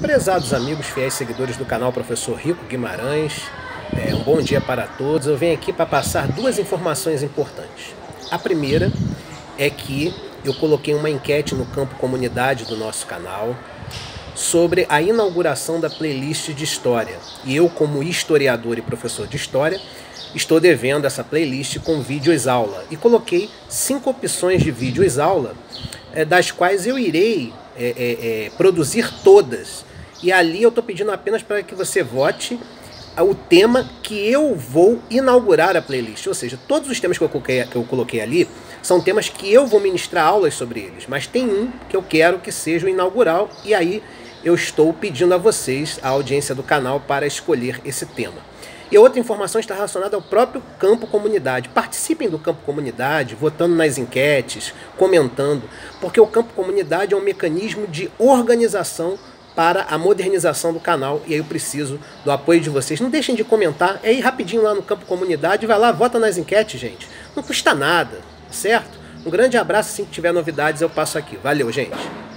Prezados amigos, fiéis seguidores do canal Professor Rico Guimarães, é, um bom dia para todos. Eu venho aqui para passar duas informações importantes. A primeira é que eu coloquei uma enquete no campo comunidade do nosso canal sobre a inauguração da playlist de história. E eu, como historiador e professor de história, estou devendo essa playlist com vídeos aula. E coloquei cinco opções de vídeos aula, é, das quais eu irei é, é, é produzir todas e ali eu estou pedindo apenas para que você vote o tema que eu vou inaugurar a playlist. Ou seja, todos os temas que eu coloquei, que eu coloquei ali são temas que eu vou ministrar aulas sobre eles. Mas tem um que eu quero que seja o inaugural, e aí eu estou pedindo a vocês, a audiência do canal, para escolher esse tema. E outra informação está relacionada ao próprio campo comunidade. Participem do campo comunidade, votando nas enquetes, comentando, porque o campo comunidade é um mecanismo de organização para a modernização do canal e aí eu preciso do apoio de vocês. Não deixem de comentar, é ir rapidinho lá no campo comunidade, vai lá, vota nas enquetes, gente. Não custa nada, certo? Um grande abraço, assim que tiver novidades eu passo aqui. Valeu, gente!